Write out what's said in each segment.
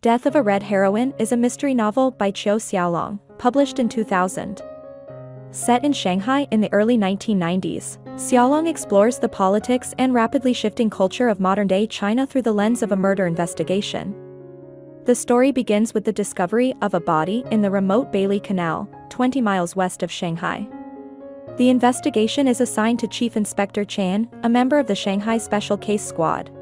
Death of a Red Heroine is a mystery novel by Qiu Xiaolong, published in 2000. Set in Shanghai in the early 1990s, Xiaolong explores the politics and rapidly shifting culture of modern-day China through the lens of a murder investigation. The story begins with the discovery of a body in the remote Baili Canal, 20 miles west of Shanghai. The investigation is assigned to Chief Inspector Chen, a member of the Shanghai Special Case Squad.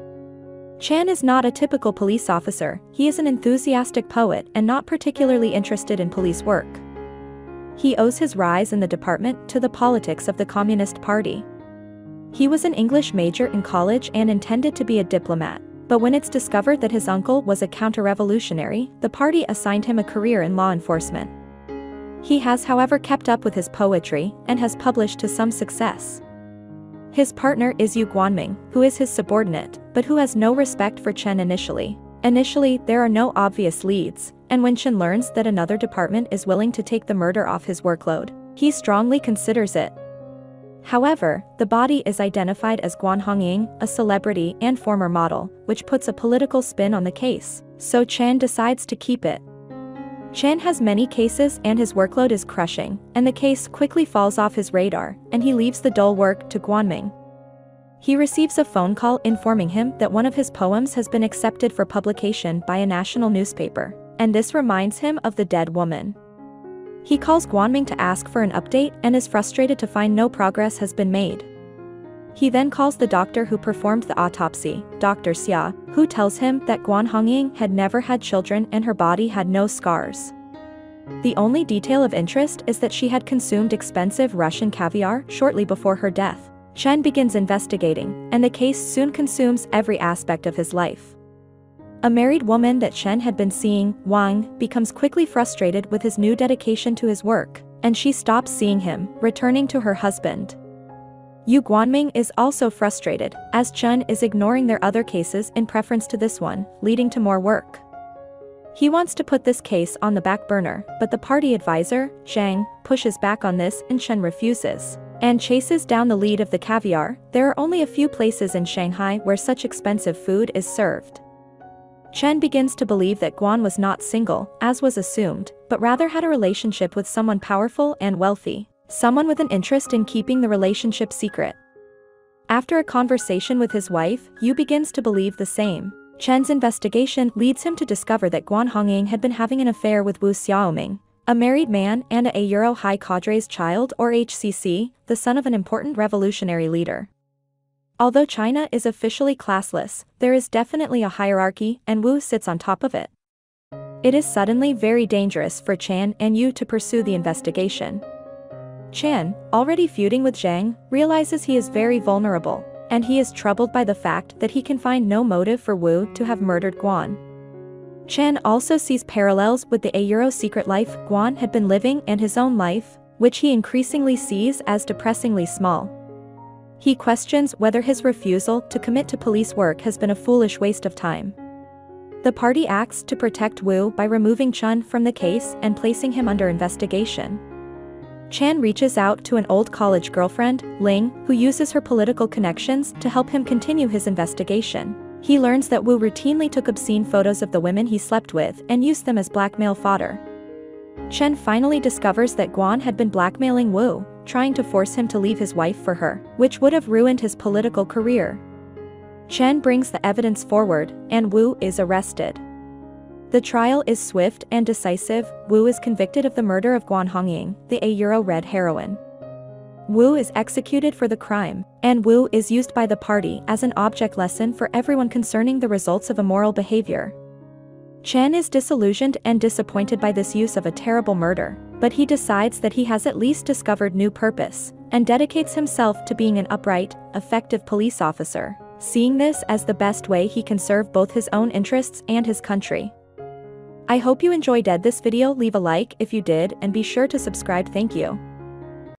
Chen is not a typical police officer, he is an enthusiastic poet and not particularly interested in police work. He owes his rise in the department to the politics of the Communist Party. He was an English major in college and intended to be a diplomat, but when it's discovered that his uncle was a counter-revolutionary, the party assigned him a career in law enforcement. He has however kept up with his poetry and has published to some success. His partner is Yu Guanming, who is his subordinate, but who has no respect for Chen initially. Initially, there are no obvious leads, and when Chen learns that another department is willing to take the murder off his workload, he strongly considers it. However, the body is identified as Guan Hongying, a celebrity and former model, which puts a political spin on the case, so Chen decides to keep it. Chen has many cases and his workload is crushing, and the case quickly falls off his radar, and he leaves the dull work to Guanming. He receives a phone call informing him that one of his poems has been accepted for publication by a national newspaper, and this reminds him of the dead woman. He calls Guanming to ask for an update and is frustrated to find no progress has been made. He then calls the doctor who performed the autopsy, Dr. Xia, who tells him that Guan Hongying had never had children and her body had no scars. The only detail of interest is that she had consumed expensive Russian caviar shortly before her death. Chen begins investigating, and the case soon consumes every aspect of his life. A married woman that Chen had been seeing, Wang, becomes quickly frustrated with his new dedication to his work, and she stops seeing him, returning to her husband. Yu Guanming is also frustrated, as Chen is ignoring their other cases in preference to this one, leading to more work. He wants to put this case on the back burner, but the party advisor, Zhang, pushes back on this and Chen refuses. And chases down the lead of the caviar, there are only a few places in Shanghai where such expensive food is served. Chen begins to believe that Guan was not single, as was assumed, but rather had a relationship with someone powerful and wealthy. Someone with an interest in keeping the relationship secret. After a conversation with his wife, Yu begins to believe the same. Chen's investigation leads him to discover that Guan Hongying had been having an affair with Wu Xiaoming, a married man and a Euro High Cadre's child or HCC, the son of an important revolutionary leader. Although China is officially classless, there is definitely a hierarchy and Wu sits on top of it. It is suddenly very dangerous for Chen and Yu to pursue the investigation. Chen, already feuding with Zhang, realizes he is very vulnerable, and he is troubled by the fact that he can find no motive for Wu to have murdered Guan. Chen also sees parallels with the Euro secret life Guan had been living and his own life, which he increasingly sees as depressingly small. He questions whether his refusal to commit to police work has been a foolish waste of time. The party acts to protect Wu by removing Chen from the case and placing him under investigation. Chen reaches out to an old college girlfriend, Ling, who uses her political connections to help him continue his investigation. He learns that Wu routinely took obscene photos of the women he slept with and used them as blackmail fodder. Chen finally discovers that Guan had been blackmailing Wu, trying to force him to leave his wife for her, which would have ruined his political career. Chen brings the evidence forward, and Wu is arrested. The trial is swift and decisive, Wu is convicted of the murder of Guan Hongying, the Euro red heroine. Wu is executed for the crime, and Wu is used by the party as an object lesson for everyone concerning the results of immoral behavior. Chen is disillusioned and disappointed by this use of a terrible murder, but he decides that he has at least discovered new purpose, and dedicates himself to being an upright, effective police officer, seeing this as the best way he can serve both his own interests and his country. I hope you enjoyed this video leave a like if you did and be sure to subscribe thank you.